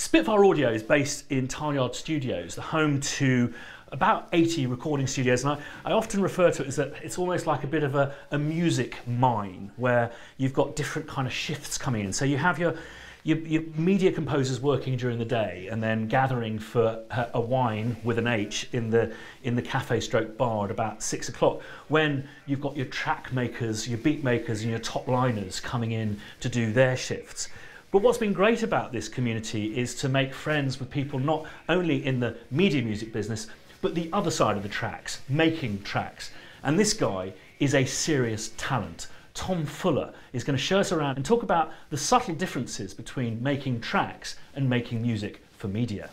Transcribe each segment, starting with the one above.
Spitfire Audio is based in Tileyard Studios, the home to about 80 recording studios, and I, I often refer to it as that it's almost like a bit of a, a music mine where you've got different kind of shifts coming in. So you have your your, your, media composers working during the day and then gathering for a wine with an H in the in the cafe stroke bar at about six o'clock when you've got your track makers, your beat makers and your top liners coming in to do their shifts. But what's been great about this community is to make friends with people not only in the media music business, but the other side of the tracks, making tracks. And this guy is a serious talent. Tom Fuller is going to show us around and talk about the subtle differences between making tracks and making music for media.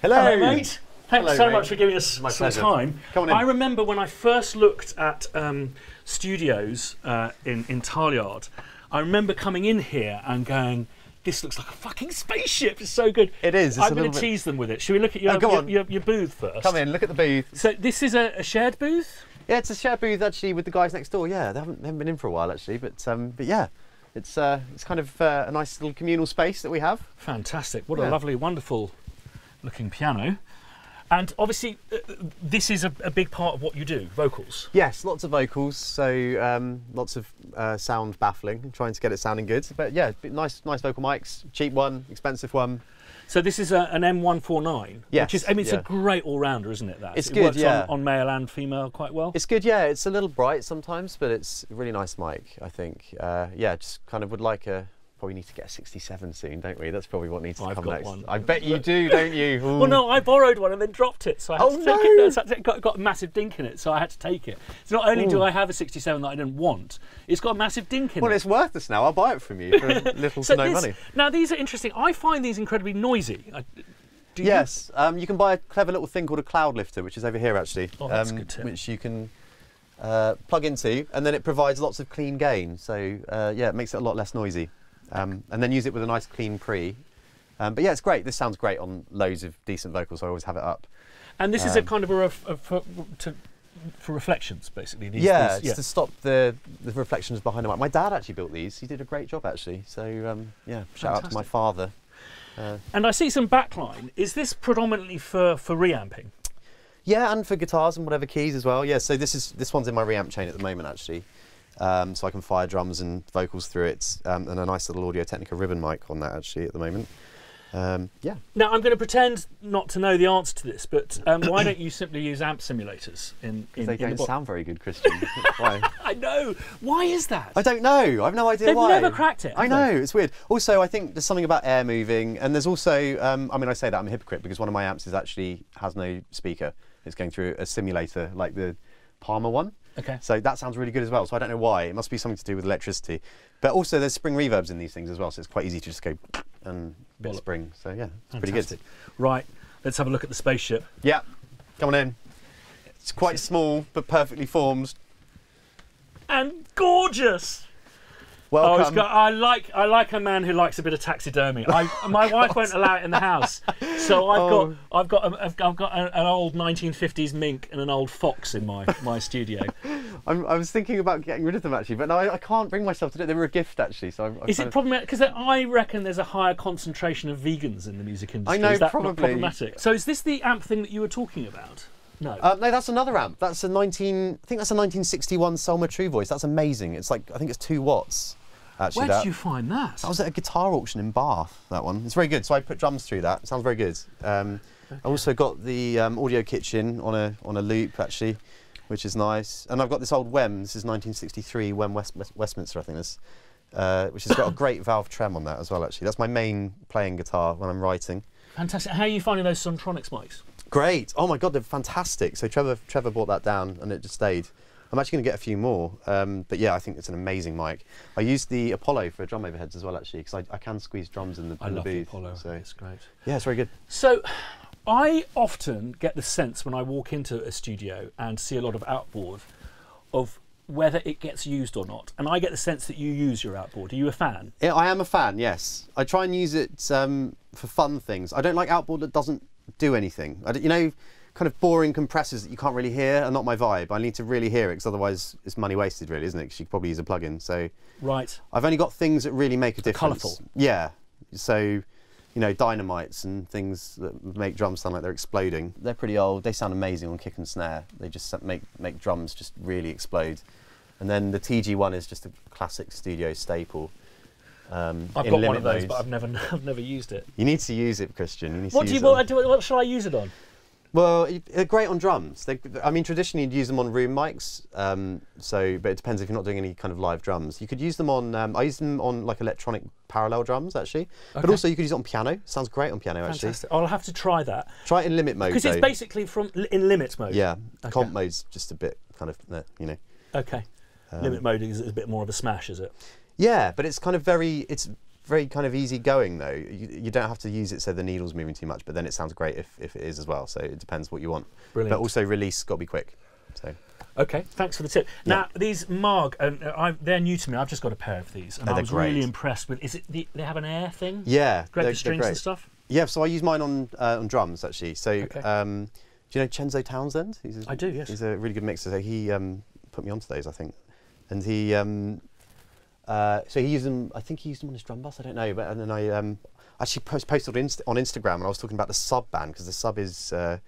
Hello, Hello mate. Thanks Hello, so mate. much for giving us My some pleasure. time. Come on in. I remember when I first looked at um, studios uh, in, in Tileyard, I remember coming in here and going, this looks like a fucking spaceship. It's so good. It is, it's I'm going to tease them with it. Should we look at your, Oh, your, your, your booth first? Come in, look at the booth. So this is a, a shared booth? Yeah, it's a shared booth actually with the guys next door. Yeah, they haven't, they haven't been in for a while actually, but um, but yeah, it's uh, it's kind of uh, a nice little communal space that we have. Fantastic. What a lovely, wonderful looking piano. And obviously, uh, this is a, a big part of what you do vocals. Yes, lots of vocals, so um, lots of uh, sound baffling, trying to get it sounding good. But yeah, nice nice vocal mics, cheap one, expensive one. So this is a, an M149, Yes, which is, I mean, it's yeah. a great all-rounder, isn't it? That It's it good, works yeah. on, on male and female quite well. It's good, yeah. It's a little bright sometimes, but it's a really nice mic. I think. Uh, yeah, just kind of would like a. Probably need to get a 67 soon, don't we? That's probably what needs to I've come next. one. I bet you do, don't you? well, no, I borrowed one and then dropped it, so I had Oh, to take no! it. So got, got a massive dink in it, so I had to take it. So not only do I have a 67 that I didn't want, it's got a massive dink in Well, it. Well, it's worthless now. I'll buy it from you for little so to no this- money. Now these are interesting. I find these incredibly noisy. I, do you? Yes, um, you can buy a clever little thing called a Cloudlifter, which is over here actually, Oh, that's um, good tip. which you can uh, plug into, and then it provides lots of clean gain. So uh, yeah, it makes it a lot less noisy, um, and then use it with a nice clean pre. Um, but yeah, it's great. This sounds great on loads of decent vocals. So I always have it up. And this is a Um, kind of a, ref, a for, to, for reflections, basically. These, yeah, these- it's to stop the, the reflections behind the mic. My dad actually built these. He did a great job actually. So um, yeah, shout out to my father. Uh, And I see some backline. Is this predominantly for, for reamping? Yeah, and for guitars and whatever keys as well. Yeah, so this is this one's in my reamp chain at the moment actually, um, so I can fire drums and vocals through it, um, and a nice little Audio Technica ribbon mic on that actually at the moment. Um, yeah, Now, I'm going to pretend not to know the answer to this, but um, why don't you simply use amp simulators in, in, they in don't box? sound very good, Christian. Why? I know. Why is that? I don't know. I've no idea They've why. never cracked it, I know they? it's weird. Also, I think there's something about air moving, and there's also. Um, I mean, I say that I'm a hypocrite because one of my amps is actually has no speaker. It's going through a simulator like the Palmer one. Okay. So that sounds really good as well. So I don't know why. It must be something to do with electricity. But also there's spring reverbs in these things as well, so it's quite easy to just go and bit spring. So yeah, it's pretty Fantastic. good. Right, let's have a look at the spaceship. Yeah, come on in. It's quite small but perfectly formed. And gorgeous. Oh, got, I like I like a man who likes a bit of taxidermy. I, my wife won't allow it in the house, so I've Oh. got I've got a, I've, I've got a, an old 1950s mink and an old fox in my my studio. I'm, I was thinking about getting rid of them actually, but I, I can't bring myself to do it. They were a gift actually, so I'm, I'm Is it of- problematic? Because I reckon there's a higher concentration of vegans in the music industry. I know, is that probably. problematic? So is this the amp thing that you were talking about? No. Uh, no, that's another amp. That's a 19. I think that's a 1961 Selmer True Voice. That's amazing. It's like I think it's two watts. Actually, Where that. did you find that? That was at a guitar auction in Bath. That one. It's very good. So I put drums through that. It sounds very good. Um, I also got the um, audio kitchen on a on a loop actually, which is nice. And I've got this old Wem. This is 1963 Wem West, West- Westminster, I think this, uh, which has got a great valve trem on that as well. Actually, that's my main playing guitar when I'm writing. Fantastic. How are you finding those Sontronics mics? Great. Oh my god, they're fantastic. So Trevor Trevor brought that down and it just stayed. I'm actually going to get a few more. Um, but yeah, I think it's an amazing mic. I used the Apollo for drum overheads as well actually because I, I can squeeze drums in the, in the booth. So It's great. yeah, it's very good. So, I often get the sense when I walk into a studio and see a lot of outboard of whether it gets used or not. And I get the sense that you use your outboard. Are you a fan? Yeah, I am a fan. Yes, I try and use it um, for fun things. I don't like outboard that doesn't do anything. I don't- you know, kind of boring compressors that you can't really hear are not my vibe. I need to really hear it because otherwise it's money wasted, really, isn't it? Because you could probably use a plugin. So Right. I've only got things that really make a difference. colourful. Yeah. So, you know, dynamites and things that make drums sound like they're exploding. They're pretty old. They sound amazing on kick and snare. They just make make drums just really explode. And then the TG1 is just a classic studio staple. Um, I've got one of those, modes. but I've never, I've never used it. You need to use it, Christian. You need What to do you use it. what. What shall I use it on? Well, they're great on drums. They, I mean, traditionally you'd use them on room mics. Um, so, but it depends if you're not doing any kind of live drums. You could use them on. Um, I use them on like electronic parallel drums actually. But also you could use it on piano. Sounds great on piano actually. I'll have to try that Try it in limit mode. because it's basically from in limit mode. Yeah, Okay. comp mode's just a bit kind of uh, you know. Okay. Um, limit mode is a bit more of a smash, is it? Yeah, but it's kind of very. It's very kind of easy going though. You, you don't have to use it so the needle's moving too much, but then it sounds great if, if it is as well. So it depends what you want. Brilliant. But also release got to be quick. So Okay, thanks for the tip. Now these Maag, uh, I, they're new to me. I've just got a pair of these, and Oh, I was really impressed with. Is it the, they have an air thing? yeah, Great they're- for strings and stuff. Yeah, so I use mine on uh, on drums actually. So, Okay. um, do you know Cenzo Townshend? He's a, I do, yes. He's a really good mixer. So he um, put me onto those, I think, and he um, uh, so he used them. I think he used them on his drum bus. I don't know, but and then I um, actually post, posted on, on Instagram and I was talking about the sub band because the sub is uh,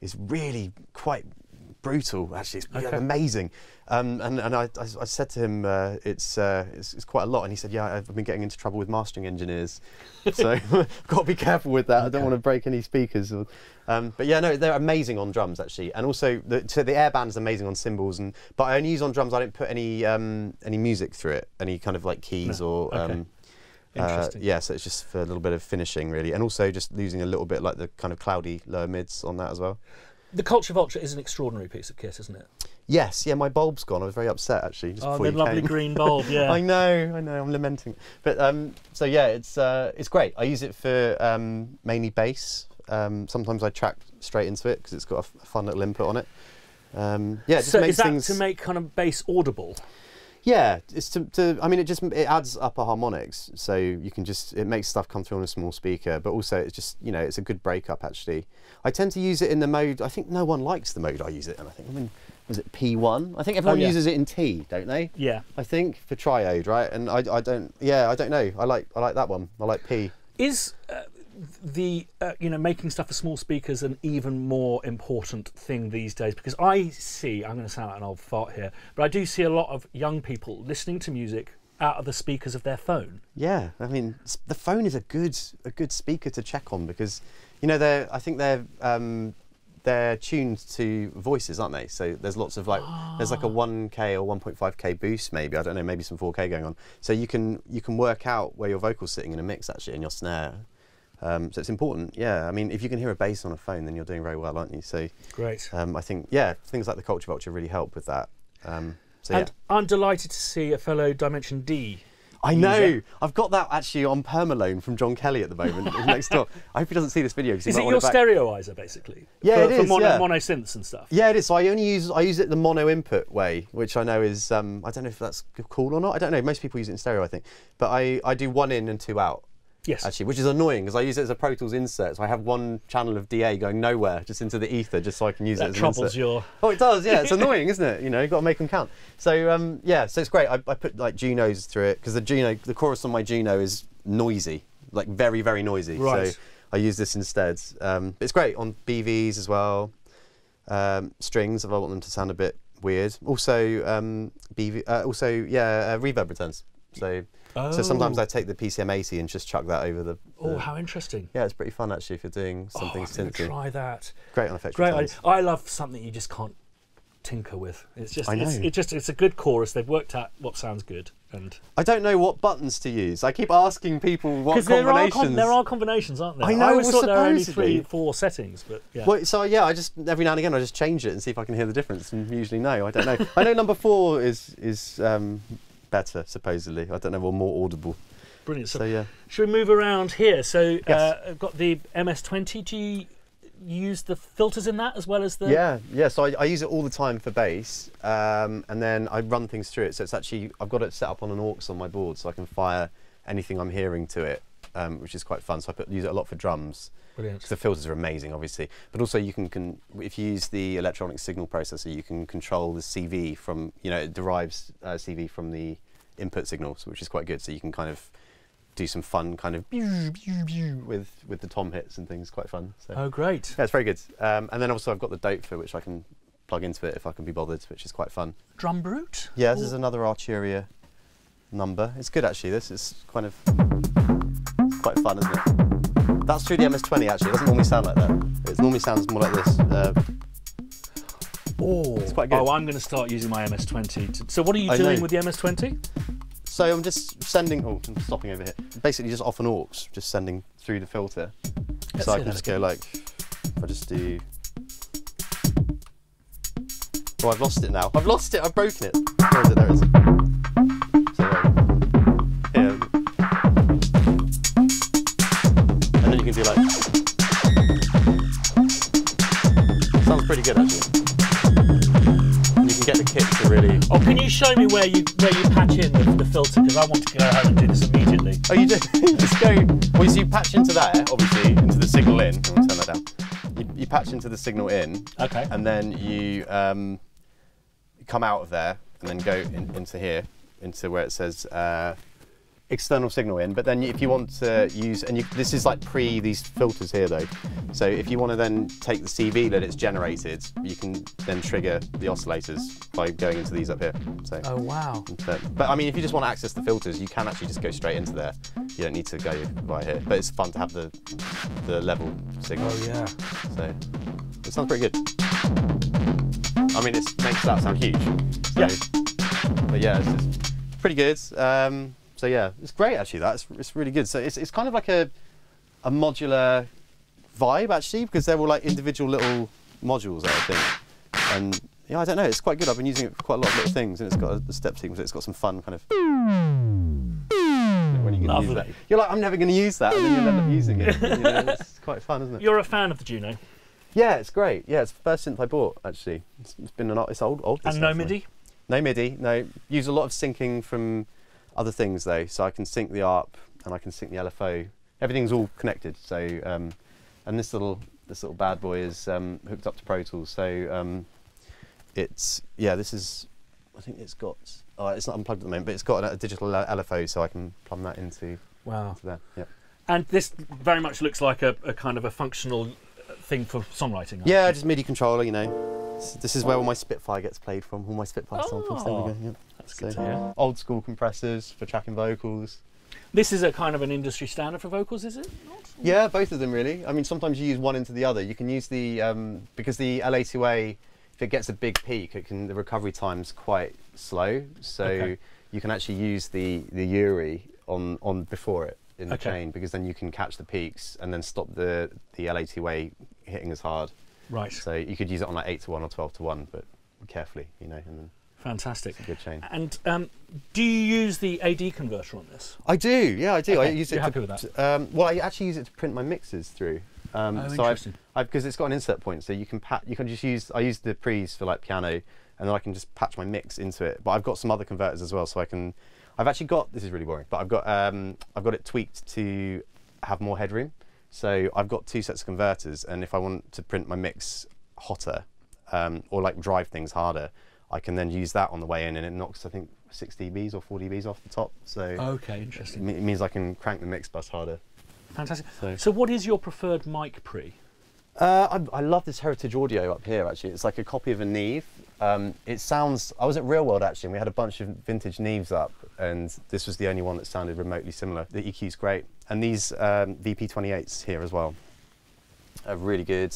is really quite brutal. Actually, it's Okay. amazing. Um, and and I, I, I said to him, uh, it's, uh, it's it's quite a lot, and he said, yeah, I've been getting into trouble with mastering engineers, so I've got to be careful with that. I don't want to break any speakers. Or, um, but yeah, no, they're amazing on drums actually, and also the, so the air band is amazing on cymbals, and but I only use on drums. I don't put any um, any music through it, any kind of like keys No. or. Okay. Um, uh, Interesting. yeah, so it's just for a little bit of finishing, really, and also just losing a little bit like the kind of cloudy lower mids on that as well. The Culture Vulture is an extraordinary piece of kit, isn't it? Yes, yeah, my bulb's gone. I was very upset actually. Just Oh, the you lovely came. green bulb, yeah. I know, I know. I'm lamenting, but um, so yeah, it's uh, it's great. I use it for um, mainly bass. Um, sometimes I track straight into it because it's got a f- fun little input on it. Um, yeah, it just so makes is that things. to make kind of bass audible? Yeah, it's to, to. I mean, it just it adds upper harmonics, so you can just it makes stuff come through on a small speaker. But also, it's just you know, it's a good breakup actually. I tend to use it in the mode. I think no one likes the mode I use it, and I think I mean, was it P1? I think everyone yeah. uses it in T, don't they? Yeah. I think for triode, right? And I, I don't. Yeah, I don't know. I like I like that one. I like P. Is uh, the uh, you know making stuff for small speakers an even more important thing these days? Because I see, I'm going to sound like an old fart here, but I do see a lot of young people listening to music out of the speakers of their phone. Yeah, I mean, the phone is a good a good speaker to check on because, you know, they're I think they're um, they're tuned to voices, aren't they? So there's lots of like there's like a 1k or 1.5k boost, maybe I don't know, maybe some 4k going on. So you can you can work out where your vocal's sitting in a mix actually, and your snare. Um, so it's important, yeah. I mean, if you can hear a bass on a phone, then you're doing very well, aren't you? So Great. um, I think, yeah, things like the Culture Vulture really help with that. Um, so yeah. I'm delighted to see a fellow Dimension D. I know. user. I've got that actually on permaloan from John Kelly at the moment next door. I hope he doesn't see this video Is it your it stereoizer basically? Yeah, for, it for mono, yeah. mono synths and stuff. Yeah, it is. So I only use I use it the mono input way, which I know is um, I don't know if that's cool or not. I don't know. Most people use it in stereo, I think. But I, I do one in and two out Yes. actually, which is annoying because I use it as a Pro Tools insert. So I have one channel of DA going nowhere, just into the ether, just so I can use it that as an Pro Tools insert. your. Oh, it does. Yeah, it's annoying, isn't it? You know, you've got to make them count. So um, yeah, so it's great. I, I put like Junos through it because the Juno, the chorus on my Juno is noisy, like very, very noisy. Right. So I use this instead. Um, but it's great on BVs as well. Um, strings, if I want them to sound a bit weird. Also, um, BV, uh, also yeah, uh, reverb returns. So so sometimes Oh. I take the PCM80 and just chuck that over the. Oh, the- how interesting. yeah, it's pretty fun actually if you're doing Oh, something I'm gonna try that. Great on effects Great. I, I love something you just can't tinker with. It's just, I it's, it just, it's a good chorus. They've worked out what sounds good, and I don't know what buttons to use. I keep asking people what there are combinations. com- there are combinations, aren't there? I know, always well, thought there were only three, four settings, but yeah. Well, so yeah, I just every now and again I just change it and see if I can hear the difference, and usually no, I don't know. I know number four is is um, better supposedly. I don't know, or more audible. Brilliant. So, So yeah, should we move around here? So Yes. uh, I've got the MS20. Do you use the filters in that as well as the? yeah, yeah. So I, I use it all the time for bass, um, and then I run things through it. So it's actually I've got it set up on an aux on my board, so I can fire anything I'm hearing to it. um, which is quite fun. So I put, use it a lot for drums. Brilliant. The filters are amazing, obviously, but also you can, can if you use the electronic signal processor, you can control the CV from you know it derives uh, CV from the input signals, which is quite good. So you can kind of do some fun kind of with with the tom hits and things. Quite fun. So Oh, great. yeah, it's very good. Um, and then also I've got the dope for which I can plug into it if I can be bothered, which is quite fun. DrumBrute. Yeah, this is another Arturia number. It's good actually. This is kind of quite fun, isn't it? That's through the MS20 actually. It doesn't normally sound like that. It normally sounds more like this. Uh, Oh, It's quite good. Oh, I'm going to start using my MS20. To, so, what are you I doing know. with the MS20? so I'm just sending. Oh, I'm stopping over here. Basically, just off an aux, just sending through the filter. Let's so I can just go like. If I just do. Oh, I've lost it now. I've lost it. I've broken it. Where is it? There it is. Can do like. Sounds pretty good actually. And you can get the kick to really. Oh, can you show me where you where you patch in the, the filter? Because I want to go home and do this immediately. Oh, you do? you just go. Well, so you patch into there, obviously, into the signal in. I'm gonna turn that down. You, you patch into the signal in, Okay. and then you um, come out of there, and then go in, into here, into where it says uh, external signal in. But then if you want to use, and you, this is like pre these filters here though. So if you want to then take the CV that it's generated, you can then trigger the oscillators by going into these up here. So. Oh wow. But, I mean, if you just want to access the filters, you can actually just go straight into there. You don't need to go right here. But it's fun to have the the level signal. Oh yeah. So it sounds pretty good. I mean, it makes that sound huge. So, Yeah. But yeah, it's just pretty good. Um, so yeah, it's great actually. That's it's really good. So it's it's kind of like a a modular vibe actually because they're all like individual little modules. I think. And yeah, I don't know. It's quite good. I've been using it for quite a lot of little things, and it's got a, a step sequence. It's got some fun kind of. When you can use that. Lovely. You're like, I'm never going to use that, and then you'll end up using it. You know, it's quite fun, isn't it? You're a fan of the Juno Yeah, it's great. Yeah, it's the first synth I bought actually. It's, it's been an it's old old. and no MIDI. No MIDI. No. Use a lot of syncing from other things though, so I can sync the ARP and I can sync the LFO. Everything's all connected. So um, and this little this little bad boy is um, hooked up to Pro Tools. So um, it's yeah, this is I think it's got. Oh, it's not unplugged at the moment, but it's got a, a digital LFO, so I can plumb that into, Wow. into there. Yeah. And this very much looks like a, a kind of a functional thing for songwriting. Yeah, just MIDI controller, you know. S- This is where all my Spitfire gets played from, all my Spitfire samples. There we Oh, go. Yeah. That's good So, to hear. Old school compressors for tracking vocals. This is a kind of an industry standard for vocals, is it? Not? Yeah, both of them really. I mean, sometimes you use one into the other. You can use the um, because the LA2A, if it gets a big peak, it can the recovery time's quite slow. So Okay. you can actually use the the Urei on on before it in the Okay. chain because then you can catch the peaks and then stop the the LA2A hitting as hard. Right. So you could use it on like eight to one or twelve to one, but carefully, you know, and then Fantastic. it's a good chain. And um, do you use the AD converter on this? I do, yeah, I do. I use it. you're to, happy with that? Um, well, I actually use it to print my mixes through. Um, Oh, so interesting. Because it's got an insert point, so you can pat. You can just use. I use the pre's for like piano, and then I can just patch my mix into it. But I've got some other converters as well, so I can. I've actually got. This is really boring, but I've got. Um, I've got it tweaked to have more headroom. So I've got two sets of converters, and if I want to print my mix hotter, um, or like drive things harder, I can then use that on the way in, and it knocks I think 6 dBs or 4 dBs off the top. So Okay, interesting. it means I can crank the mix bus harder. Fantastic. So- So, what is your preferred mic pre? Uh, I, I love this Heritage Audio up here. Actually, it's like a copy of a Neve. Um, it sounds. I was at Real World actually, and we had a bunch of vintage Neves up, and this was the only one that sounded remotely similar. The EQ's great, and these um, VP28s here as well are really good.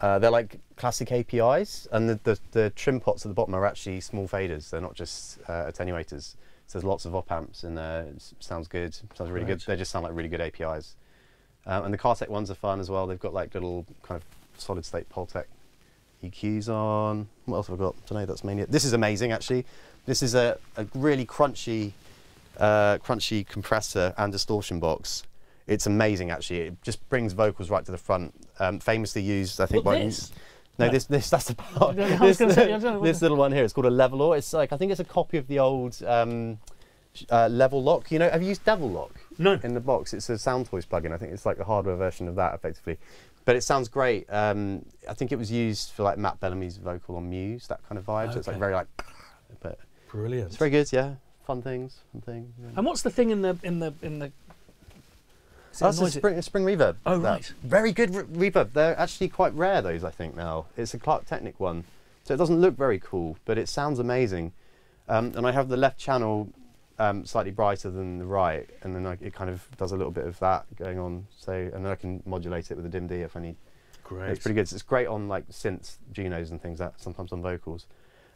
Uh, they're like classic APIs, and the, the, the trim pots at the bottom are actually small faders. They're not just uh, attenuators. So there's lots of op amps in there. It sounds good. Sounds really good. They just sound like really good APIs. Um, and the Cartec ones are fun as well. They've got like little kind of solid state Pultec EQs on. What else have I got? I don't know. That's mainly it. This is amazing actually. This is a, a really crunchy, uh, crunchy compressor and distortion box. It's amazing actually. It just brings vocals right to the front. Um, famously used, I think, What, by this? no, No. this this that's the part. This, say, I don't know what this little one here. It's called a level It's like I think it's a copy of the old um, uh, Level-Loc. You know, have you used Devil-Loc? No. in the box. It's a Soundtoys plugin. I think it's like the hardware version of that, effectively. But it sounds great. Um, I think it was used for like Matt Bellamy's vocal on Muse, that kind of vibe. So it's like very like, but Brilliant. it's very good. Yeah, fun things, fun thing. Yeah. And what's the thing in the in the in the? Is it That's a spring, a spring reverb. Oh, that. right. Very good re- reverb. They're actually quite rare, those, I think, now. It's a Klark Teknik one. So it doesn't look very cool, but it sounds amazing. Um, and I have the left channel um, slightly brighter than the right, and then I, it kind of does a little bit of that going on. So, and then I can modulate it with a dim D if I need. Great. It's pretty good. It's great on like synths, Junos, and things that. Sometimes on vocals.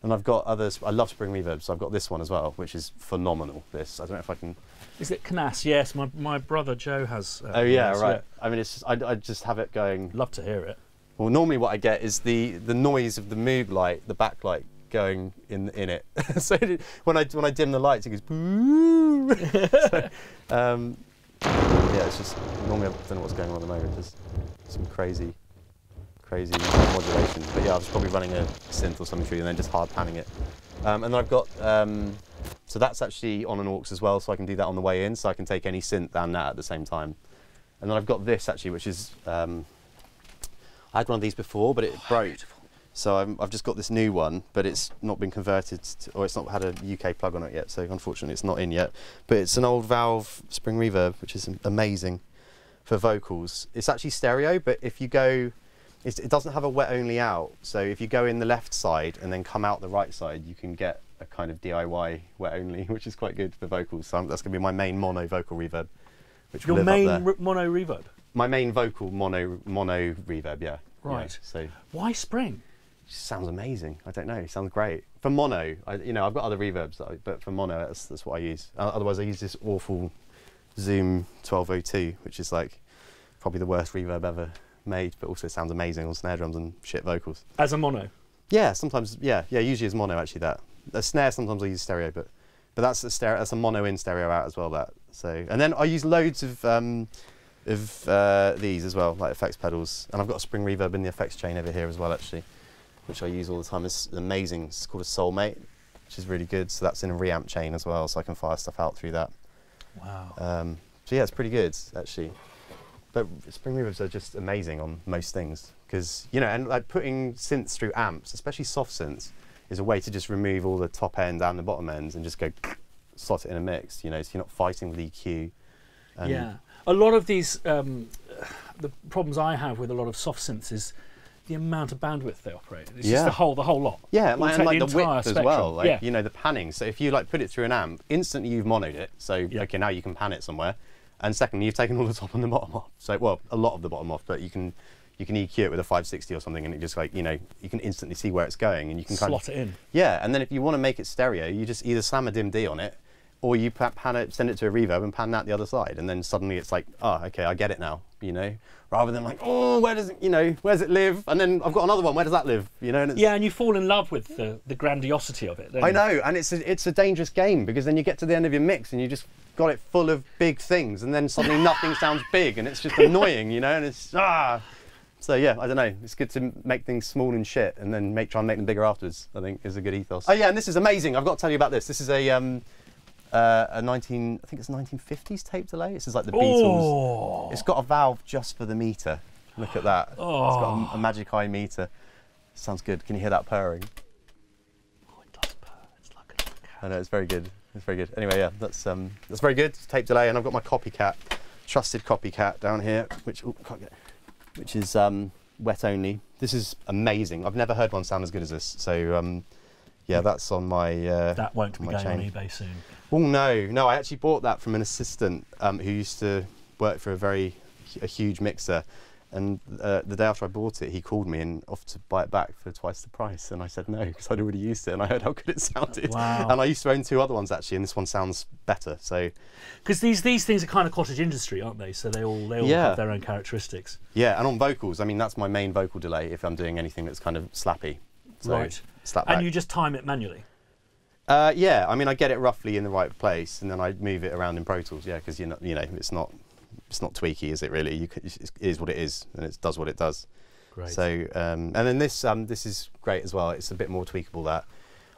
And I've got others. I love spring reverb, so I've got this one as well, which is phenomenal. This I don't know if I can. Is it Knas? Yes, my my brother Joe has. Uh, Oh yeah, Knas, right. I mean, it's just, I, I just have it going. Love to hear it. Well, normally what I get is the the noise of the Moog light, the backlight going in in it. so when I when I dim the lights, it goes boo. so, um, yeah, it's just normally I don't know what's going on at the moment. Just some crazy, crazy modulations. But yeah, I was probably running a synth or something through, and then just hard panning it. Um, and then I've got um, so that's actually on an aux as well, so I can do that on the way in, so I can take any synth and that at the same time. And then I've got this actually, which is um, I had one of these before, but it broke. So I'm, I've just got this new one, but it's not been converted, to, or it's not had a UK plug on it yet. So unfortunately, it's not in yet. But it's an old Valve Spring Reverb, which is amazing for vocals. It's actually stereo, but if you go, it's, it doesn't have a wet only out. So if you go in the left side and then come out the right side, you can get a kind of DIY wet only, which is quite good for vocals. So that's going to be my main mono vocal reverb. Which Your main re- mono reverb. my main vocal mono mono reverb, yeah. Yeah, Right. so Why spring? Sounds amazing. I don't know. It sounds great for mono. I, you know, I've got other reverbs, I, but for mono, that's, that's what I use. Uh, otherwise, I use this awful Zoom 1202, which is like probably the worst reverb ever made, but also sounds amazing on snare drums and shit vocals. As a mono. Yeah, sometimes. Yeah, yeah. Usually as mono actually. That a snare sometimes I use stereo, but but that's a stereo. That's a mono in stereo out as well. That so and then I use loads of um, of uh, these as well, like effects pedals, and I've got a spring reverb in the effects chain over here as well, actually, which I use all the time. It's amazing. It's called a Soulmate, which is really good. So that's in a reamp chain as well, so I can fire stuff out through that. Wow. Um, so yeah, it's pretty good actually. But spring reverbs are just amazing on most things because you know, and like putting synths through amps, especially soft synths, is a way to just remove all the top end and the bottom ends and just go slot it in a mix. You know, so you're not fighting with EQ. Yeah. A lot of these, um, the problems I have with a lot of soft synths is the amount of bandwidth they operate. It's just the whole, the whole lot. Yeah, and take like the, entire width as spectrum. well. Like yeah. you know, the panning. So if you like put it through an amp, instantly you've monoed it. So Yeah. okay, now you can pan it somewhere. And secondly, you've taken all the top and the bottom off. So well, a lot of the bottom off, but you can you can EQ it with a 560 or something, and it just like you know you can instantly see where it's going, and you can kind Slot of it in. yeah. And then if you want to make it stereo, you just either slam a dim D on it, or you pan it, send it to a reverb, and pan that the other side, and then suddenly it's like, oh, okay, I get it now. You know, rather than like, oh, where does it, you know, where does it live? And then I've got another one. Where does that live? You know, and it's, Yeah, and you fall in love with the, the grandiosity of it. I you? know, and it's a, it's a dangerous game because then you get to the end of your mix and you just got it full of big things, and then suddenly nothing sounds big, and it's just annoying, you know, and it's ah. So yeah, I don't know. It's good to make things small and shit, and then make try and make them bigger afterwards. I think is a good ethos. Oh yeah, and this is amazing. I've got to tell you about this. This is a um, uh, a 19, I think it's 1950s tape delay. This is like the Beatles. Oh, It's got a valve just for the meter. Look at that. It's got a, a magic eye meter. Sounds good. Can you hear that purring? Oh, it does purr. It's like a cat. I know it's very good. It's very good. Anyway, yeah, that's um, that's very good. Tape delay, and I've got my Copicat, trusted Copicat down here, which ooh, can't get, which is um, wet only. This is amazing. I've never heard one sound as good as this. So um, yeah, that's on my. Uh, That won't be going on eBay soon. Oh no, no! I actually bought that from an assistant um, who used to work for a very a huge mixer, and uh, the day after I bought it, he called me and offered to buy it back for twice the price, and I said no because I'd already used it and I heard how good it sounded. Wow. And I used to own two other ones actually, and this one sounds better. So Because these these things are kind of cottage industry, aren't they? So they all they all Yeah. have their own characteristics. yeah, and on vocals, I mean that's my main vocal delay if I'm doing anything that's kind of slappy. So Right. Slap back. And you just time it manually. Uh, yeah, I mean, I get it roughly in the right place, and then I move it around in Pro Tools. Yeah, because you're not, you know, it's not, it's not tweaky, is it? Really, you could, it is what it is, and it does what it does. Great. So, um, and then this, um, this is great as well. It's a bit more tweakable. That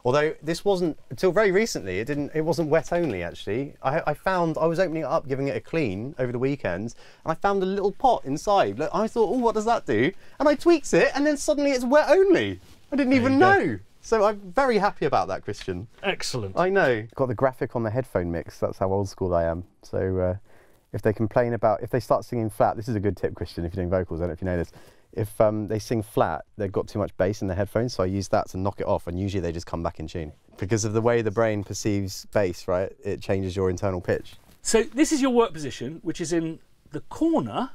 Although this wasn't until very recently. It didn't. It wasn't wet only actually. I, I found I was opening it up, giving it a clean over the weekend, and I found a little pot inside. Look, I thought, oh, what does that do? And I tweaked it, and then suddenly it's wet only. I didn't even know. So I'm very happy about that, Christian. Excellent. I know. Got the graphic on the headphone mix. That's how old school I am. So uh, if they complain about, if they start singing flat, this is a good tip, Christian, if you're doing vocals. I don't know if you know this. If um, they sing flat, they've got too much bass in their headphones. So I use that to knock it off, and usually they just come back in tune. Because of the way the brain perceives bass, right? It changes your internal pitch. So this is your work position, which is in the corner,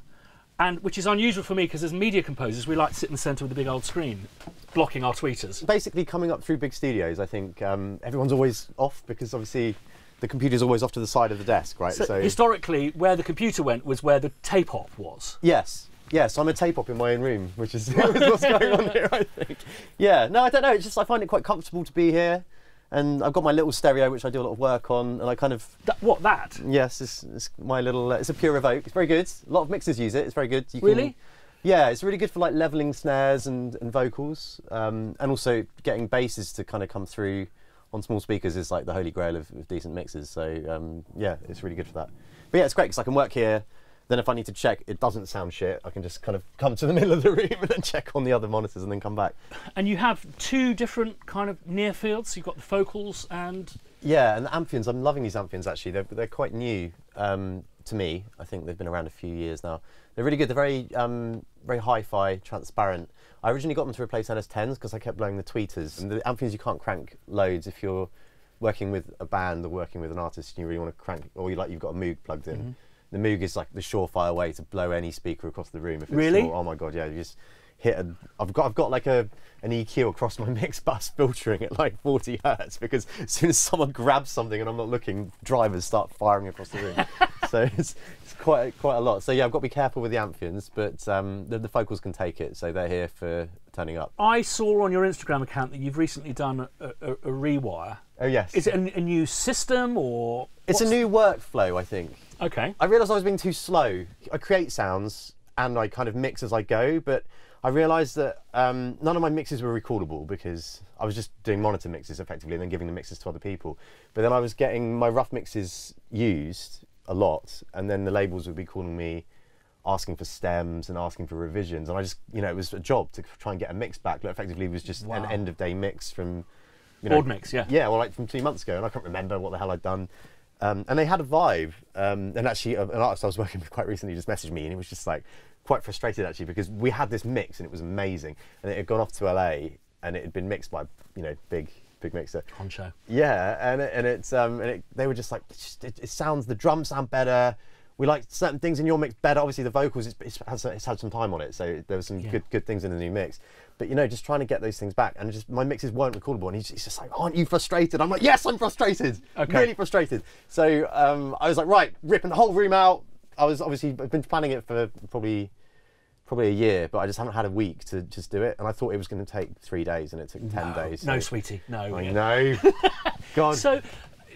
and which is unusual for me because as media composers, we like to sit in the centre with the big old screen, blocking our tweeters. Basically, coming up through big studios, I think um, everyone's always off because obviously the computer's always off to the side of the desk, right? So, historically, where the computer went was where the tape op was. Yes. Yes, I'm a tape op in my own room, which is what's going on here, I think. Yeah, no, I don't know. It's just I find it quite comfortable to be here. And I've got my little stereo, which I do a lot of work on, and I kind of That, what that? yes, it's, it's my little. Uh, it's a Pure Evoke. It's very good. A lot of mixers use it. It's very good. You Really? yeah, it's really good for like leveling snares and, and vocals, um, and also getting basses to kind of come through on small speakers is like the holy grail of, of decent mixes. So um, yeah, it's really good for that. But yeah, it's great because I can work here. Then if I need to check it doesn't sound shit, I can just kind of come to the middle of the room and then check on the other monitors and then come back. And you have two different kind of near fields. You've got the focals and Yeah, and the Amphions, I'm loving these Amphions actually. They're, they're quite new um, to me. I think they've been around a few years now. They're really good. They're very, um, very hi-fi, transparent. I originally got them to replace NS10s because I kept blowing the tweeters. And the Amphions you can't crank loads if you're working with a band or working with an artist and you really want to crank, or you like you've got a Moog plugged in. Mm-hmm. The Moog is like the surefire way to blow any speaker across the room. If it's Really? small. Oh my god, yeah! You just hit a. I've got I've got like a an EQ across my mix bus filtering at like 40 hertz because as soon as someone grabs something and I'm not looking, drivers start firing across the room. so it's, it's quite quite a lot. So yeah, I've got to be careful with the Amphions, but um, the, the Focals can take it. So they're here for turning up. I saw on your Instagram account that you've recently done a, a, a rewire. Oh yes, Is it a, a new system or? it's a new workflow, I think. Okay. I realised I was being too slow. I create sounds and I kind of mix as I go, but I realised that um, none of my mixes were recordable because I was just doing monitor mixes effectively and then giving the mixes to other people. But then I was getting my rough mixes used a lot, and then the labels would be calling me asking for stems and asking for revisions and I just you know it was a job to try and get a mix back that effectively was just Wow. an end of day mix from you know Board mix, yeah. yeah, well, like from two months ago, and I can't remember what the hell I'd done. Um, and they had a vibe, um, and actually, uh, an artist I was working with quite recently just messaged me, and he was just like quite frustrated actually because we had this mix and it was amazing, and it had gone off to LA, and it had been mixed by you know big big mixer. Honcho. Yeah, and it, and it's um and it, they were just like it, it sounds the drums sound better. We like certain things in your mix better. Obviously, the vocals it's, it's, has, it's had some time on it, so there was some Yeah. good good things in the new mix. But you know, just trying to get those things back, and just my mixes weren't recordable, and he's, he's just like, "Aren't you frustrated?" I'm like, "Yes, I'm frustrated. Okay. Really frustrated." So um, I was like, "Right, ripping the whole room out." I was obviously I've been planning it for probably probably a year, but I just haven't had a week to just do it, and I thought it was going to take three days, and it took ten days. No, sweetie. No. I yeah. know. God. So,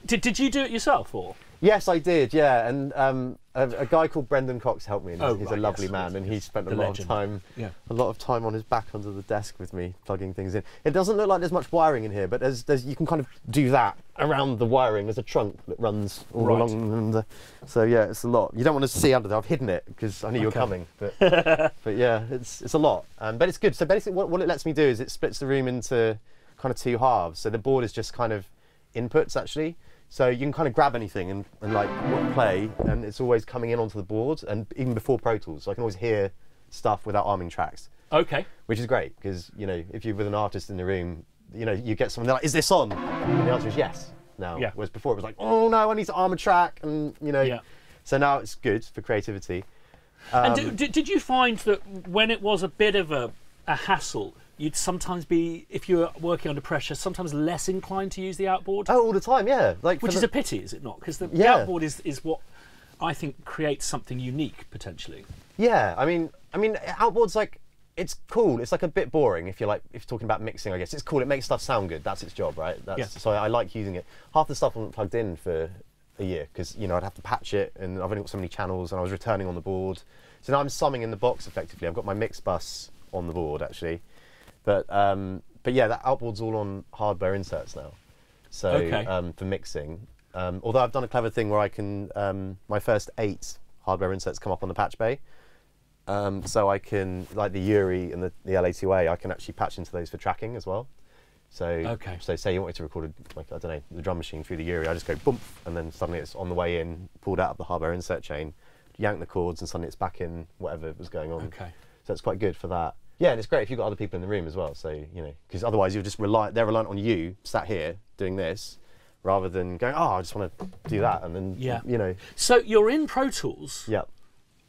did, did you do it yourself or? Yes, I did. Yeah, and um, a, a guy called Brendan Cox helped me, and Oh, he's, he's right, a lovely yes, man, and he spent a lot legend. of time, Yeah. a lot of time on his back under the desk with me, plugging things in. It doesn't look like there's much wiring in here, but there's, there's you can kind of do that around the wiring. There's a trunk that runs all Right. along, the, so yeah, it's a lot. You don't want to see under there. I've hidden it because I knew you were coming, but but yeah, it's it's a lot, um, but it's good. So basically, what, what it lets me do is it splits the room into kind of two halves. So the board is just kind of inputs actually. So you can kind of grab anything and, and like play, and it's always coming in onto the board, and even before Pro Tools, so I can always hear stuff without arming tracks, Okay. which is great because you know if you're with an artist in the room, you know you get someone they're like, "Is this on?" And the answer is yes. Now, Yeah. whereas before it was like, "Oh no, I need to arm a track," and you know, Yeah. so now it's good for creativity. and Um, do, did, did you find that when it was a bit of a, a hassle, you'd sometimes be, if you're working under pressure, sometimes less inclined to use the outboard? Oh, all the time, yeah. Like Which is the- a pity, is it not? Because the, the outboard is, is what I think creates something unique potentially. Yeah, I mean, I mean, outboard's like it's cool. It's like a bit boring if you're like if you're talking about mixing. I guess it's cool. It makes stuff sound good. That's its job, right? That's, Yeah. So I like using it. Half the stuff wasn't plugged in for a year because you know I'd have to patch it, and I've only got so many channels, and I was returning on the board. So now I'm summing in the box effectively. I've got my mix bus on the board actually, but um, but yeah, that outboard's all on hardware inserts now. So Okay. um, for mixing, um, although I've done a clever thing where I can um, my first eight hardware inserts come up on the patch bay. Um, so I can like the Urei and the, the LA2A, I can actually patch into those for tracking as well. So Okay. so say you want wanted to record a, like I don't know the drum machine through the Urei, I just go boom, and then suddenly it's on the way in, pulled out of the hardware insert chain, yank the cords, and suddenly it's back in whatever was going on. Okay. So it's quite good for that. Yeah, and it's great if you've got other people in the room as well. So you know, because otherwise you're just rely they're reliant on you sat here doing this, rather than going, oh, I just want to do that, and then Yeah. you know, So you're in Pro Tools, yeah.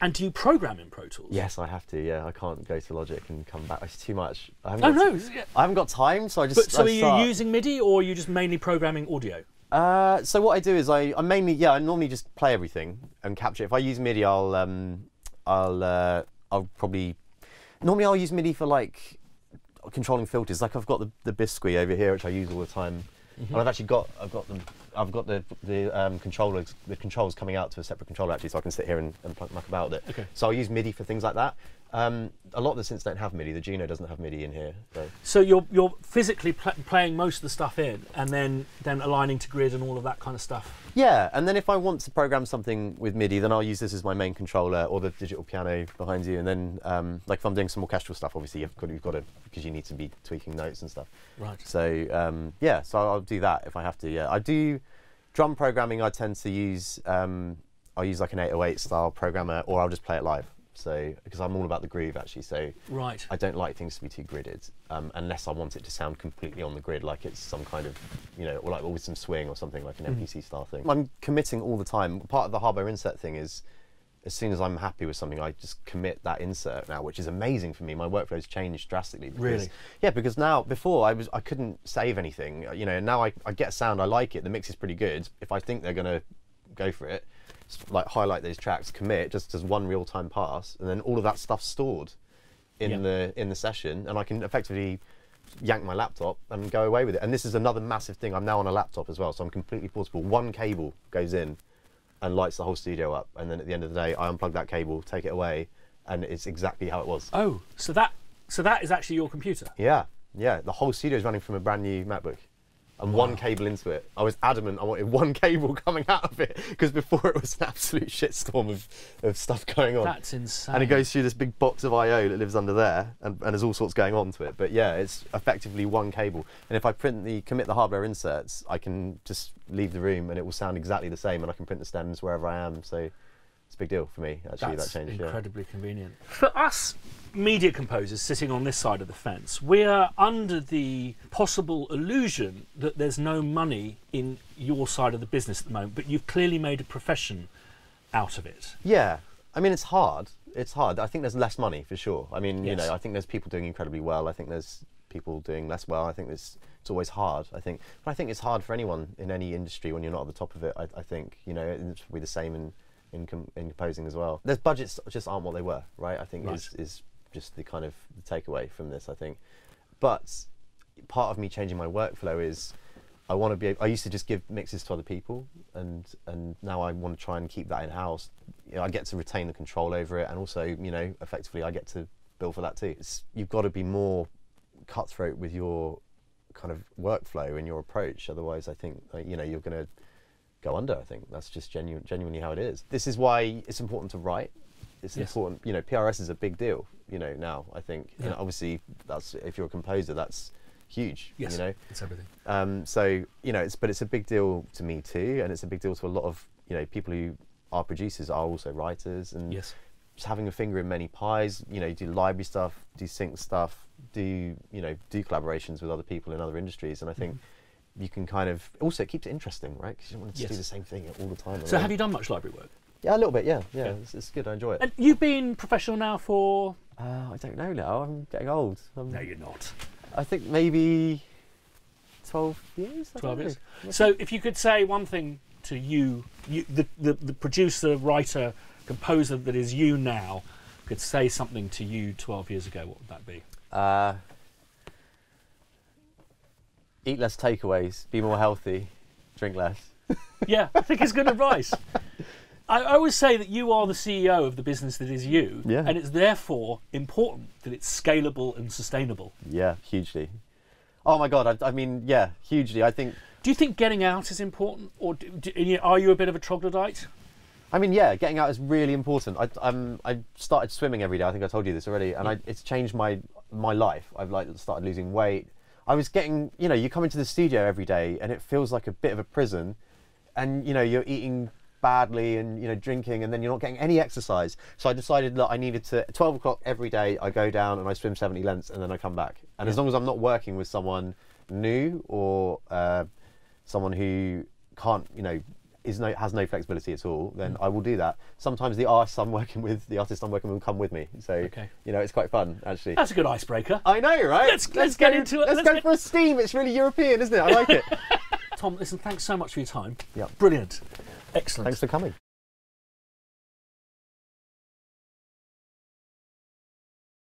and do you program in Pro Tools? Yes, I have to. Yeah, I can't go to Logic and come back. It's too much. I haven't Oh got no. I haven't got time, so I just. But so I are you using MIDI or are you just mainly programming audio? Uh, so what I do is I, I mainly yeah I normally just play everything and capture. it. If I use MIDI, I'll um, I'll uh, I'll probably normally I'll use MIDI for like controlling filters. Like I've got the the Biscuit over here, which I use all the time, Mm-hmm. and I've actually got I've got them. I've got the the um, controllers the controls coming out to a separate controller actually, so I can sit here and, and plug- muck about with it. Okay. So I'll use MIDI for things like that. Um, a lot of the synths don't have MIDI. The Juno doesn't have MIDI in here. So. So you're you're physically pl- playing most of the stuff in, and then then aligning to grid and all of that kind of stuff. Yeah, and then if I want to program something with MIDI, then I'll use this as my main controller or the digital piano behind you. And then, um, like if I'm doing some orchestral stuff, obviously you've got, you've got to because you need to be tweaking notes and stuff. Right. So um, yeah, so I'll do that if I have to. Yeah, I do drum programming. I tend to use um, I'll use like an 808 style programmer, or I'll just play it live. So because I'm all about the groove actually. So Right. I don't like things to be too gridded um, unless I want it to sound completely on the grid, like it's some kind of, you know, or like with some swing or something like an MPC style thing. I'm committing all the time. Part of the hardware insert thing is as soon as I'm happy with something, I just commit that insert now, which is amazing for me. My workflow's changed drastically. Because, Really? Yeah, because now before I was I couldn't save anything, uh, you know. Now I, I get a sound, I like it. The mix is pretty good. If I think they're gonna go for it, s- like highlight these tracks, commit just as one real time pass, and then all of that stuff's stored in Yeah. the in the session, and I can effectively yank my laptop and go away with it. And this is another massive thing. I'm now on a laptop as well, so I'm completely portable. One cable goes in and lights the whole studio up, and then at the end of the day, I unplug that cable, take it away, and it's exactly how it was. Oh, so that so that is actually your computer. Yeah, yeah. The whole studio is running from a brand new MacBook. And one cable into it. I was adamant I wanted one cable coming out of it because before it was an absolute shitstorm of, of stuff going on. That's insane. and it goes through this big box of I/O that lives under there, and, and there's all sorts going on to it. But yeah, it's effectively one cable. And if I print the commit the hardware inserts, I can just leave the room and it will sound exactly the same, and I can print the stems wherever I am. So it's a big deal for me. Actually, That's that change. Yeah. incredibly convenient. For us media composers sitting on this side of the fence, we're under the possible illusion that there's no money in your side of the business at the moment, but you've clearly made a profession out of it. Yeah, I mean it's hard. It's hard. I think there's less money for sure. I mean, you know, I think there's people doing incredibly well. I think there's people doing less well. I think there's it's always hard. I think, but I think it's hard for anyone in any industry when you're not at the top of it. I, I think you know it's probably the same in in, com- in composing as well. There's budgets just aren't what they were, right? I think is is just the kind of the takeaway from this. I think, but part of me changing my workflow is I want to be. ab- I used to just give mixes to other people, and and now I want to try and keep that in house. You know, I get to retain the control over it, and also you know effectively I get to bill for that too. It's, you've got to be more cutthroat with your kind of workflow and your approach. Otherwise, I think uh, you know you're going to go under. I think that's just genu- genuinely how it is. This is why it's important to write. It's Yes. important. You know, PRS is a big deal. You know now. I think. And obviously, that's if you're a composer, that's huge. Yes, You know. it's everything. Um, so you know, it's but it's a big deal to me too, and it's a big deal to a lot of you know people who are producers are also writers, and Yes. just having a finger in many pies. You know, do library stuff, do sync stuff, do you know do collaborations with other people in other industries, and I think you can kind of also it keeps it interesting, right? Because you don't want to just do the same thing all the time. So have you done much library work? Yeah, a little bit. Yeah, yeah. Yeah. It's, it's good. I enjoy it. And you've been professional now for. Uh, I don't know now. I'm getting old. I'm, No, you're not. I think maybe twelve years. I 12 years. So if you could say one thing to you, you the, the, the producer, writer, composer that is you now, could say something to you 12 years ago, what would that be? Uh, eat less takeaways, be more healthy, drink less. Yeah, I think it's good advice. I, always say that you are the CEO of the business that is you, Yeah. and it's therefore important that it's scalable and sustainable. Yeah, hugely. Oh my god, I, I mean, yeah, hugely. I think Do you think getting out is important, or do, do, are you a bit of a troglodyte? I mean, yeah, getting out is really important. I, I'm, I started swimming every day. I think I told you this already, and I, it's changed my my life. I've like started losing weight. I was getting, you know, you come into the studio every day, and it feels like a bit of a prison, and you know, you're eating badly and you know drinking and then you're not getting any exercise. So i decided that i needed to 12 o'clock every day i go down and i swim 70 lengths and then i come back. And as long as i'm not working with someone new or uh, someone who can't you know is no has no flexibility at all then i will do that. Sometimes the artist i'm working with the artist i'm working with will come with me. So Okay. you know it's quite fun actually. That's a good icebreaker. i know right? Let's- let's get into it. let's, Let's go get- for a steam. It's really european isn't it? I like it. Tom, listen, thanks so much for your time. Yeah, Brilliant. Excellent. thanks for coming